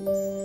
Música